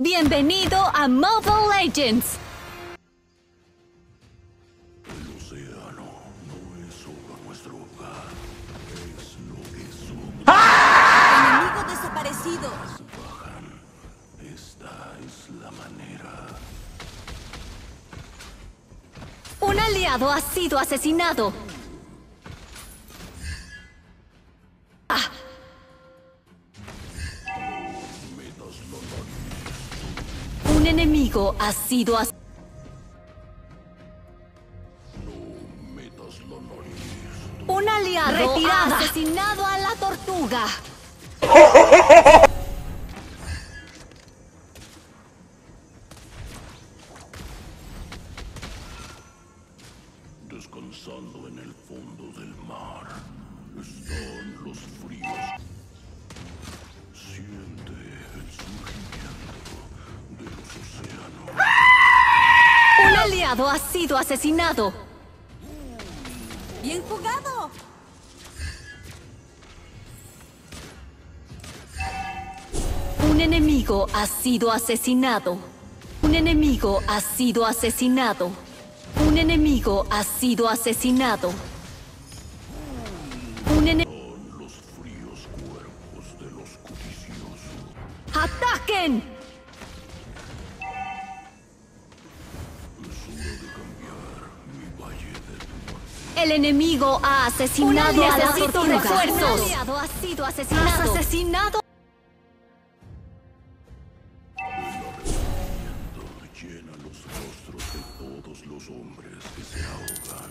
Bienvenido a Mobile Legends. El océano no es solo nuestro hogar, es lo que somos. Enemigo desaparecido. Bajan. Esta es la manera. Un aliado ha sido asesinado. Enemigo ha sido as- No metas la nariz. Un aliado ha asesinado a la tortuga. Descansando en el fondo del mar están los fríos. Aliado ha sido asesinado. Bien jugado. Un enemigo ha sido asesinado. Un enemigo ha sido asesinado. Un enemigo ha sido asesinado. Un ene- Son los fríos cuerpos de los codiciosos. ¡Ataquen! El enemigo ha asesinado a la tortuga. refuerzos. Un aliado ha sido asesinado. Has asesinado. El arrepentimiento llena los rostros de todos los hombres que se ahogan.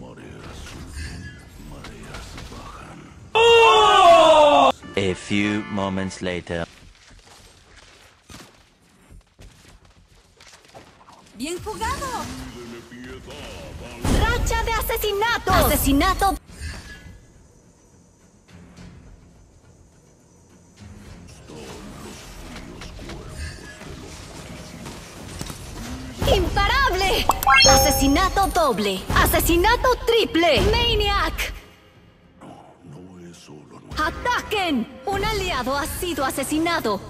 Mareas suben, mareas bajan. A few moments later. Bien jugado. Racha de asesinato. Asesinato. ¡Imparable! Asesinato doble. Asesinato triple. Maniac. ¡Ataquen! Un aliado ha sido asesinado.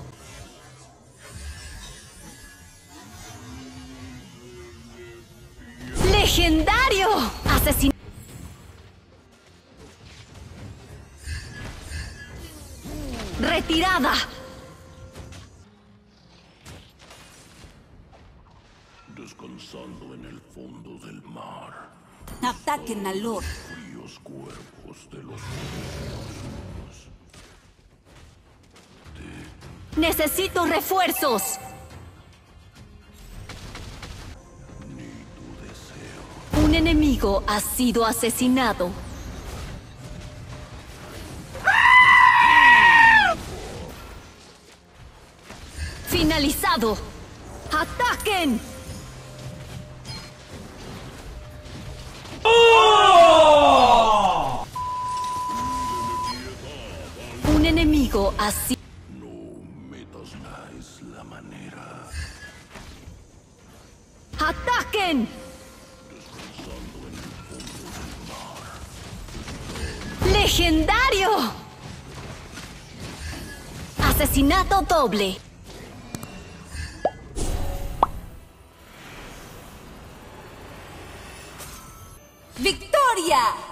¡Legendario! Asesin... ¡Retirada! Descansando en el fondo del mar. Ataquen al Lord. Fríos cuerpos de los. ¡Necesito refuerzos! Un enemigo ha sido asesinado. ¡Finalizado! ¡Ataquen! Un enemigo ha sido... No metas es la manera. ¡Ataquen! ¡Legendario! Asesinato doble. ¡Victoria!